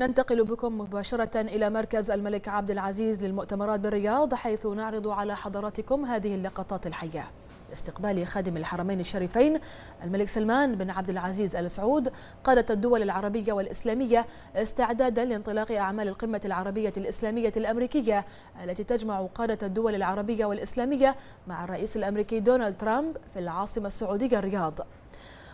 ننتقل بكم مباشرة إلى مركز الملك عبد العزيز للمؤتمرات بالرياض حيث نعرض على حضراتكم هذه اللقطات الحية. استقبال خادم الحرمين الشريفين الملك سلمان بن عبد العزيز آل سعود قادة الدول العربية والإسلامية استعدادا لانطلاق أعمال القمة العربية الإسلامية الأمريكية التي تجمع قادة الدول العربية والإسلامية مع الرئيس الأمريكي دونالد ترامب في العاصمة السعودية الرياض.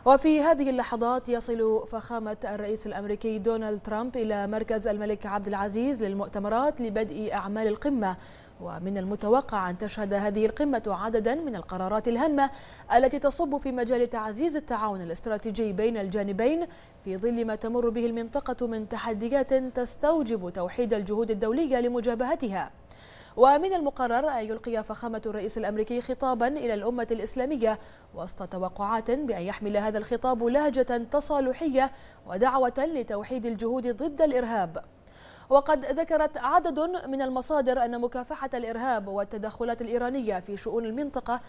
وفي هذه اللحظات يصل فخامة الرئيس الأمريكي دونالد ترامب إلى مركز الملك عبد العزيز للمؤتمرات لبدء أعمال القمة. ومن المتوقع أن تشهد هذه القمة عددا من القرارات الهامة التي تصب في مجال تعزيز التعاون الاستراتيجي بين الجانبين في ظل ما تمر به المنطقة من تحديات تستوجب توحيد الجهود الدولية لمجابهتها. ومن المقرر أن يلقي فخامة الرئيس الأمريكي خطابا إلى الأمة الإسلامية وسط توقعات بأن يحمل هذا الخطاب لهجة تصالحية ودعوة لتوحيد الجهود ضد الإرهاب. وقد ذكرت عدد من المصادر أن مكافحة الإرهاب والتدخلات الإيرانية في شؤون المنطقة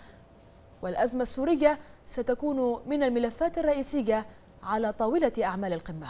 والأزمة السورية ستكون من الملفات الرئيسية على طاولة أعمال القمة.